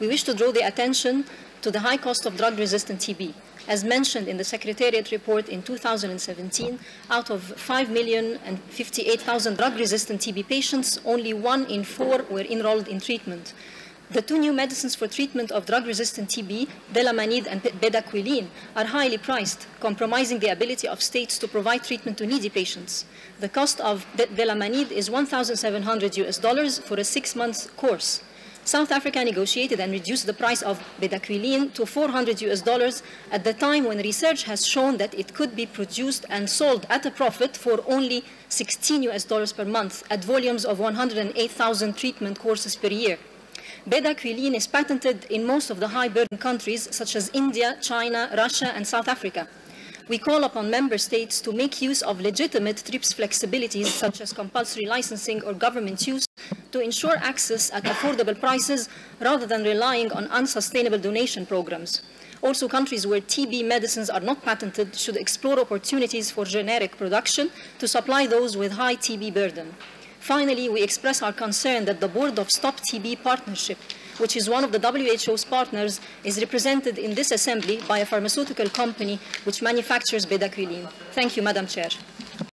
we wish to draw the attention to the high cost of drug-resistant TB. As mentioned in the Secretariat report in 2017, out of 5,058,000 drug-resistant TB patients, only one in four were enrolled in treatment. The two new medicines for treatment of drug-resistant TB, Delamanid and bedaquiline, are highly priced, compromising the ability of states to provide treatment to needy patients. The cost of Delamanid is 1,700 US dollars for a six-month course. South Africa negotiated and reduced the price of bedaquiline to 400 US dollars at the time when research has shown that it could be produced and sold at a profit for only 16 US dollars per month at volumes of 108,000 treatment courses per year. Bedaquiline is patented in most of the high-burden countries such as India, China, Russia, and South Africa. We call upon member states to make use of legitimate TRIPS flexibilities such as compulsory licensing or government use to ensure access at affordable prices rather than relying on unsustainable donation programs. Also, countries where TB medicines are not patented should explore opportunities for generic production to supply those with high TB burden. Finally, we express our concern that the board of Stop TB Partnership, which is one of the WHO's partners, is represented in this assembly by a pharmaceutical company which manufactures bedaquiline. Thank you, Madam Chair.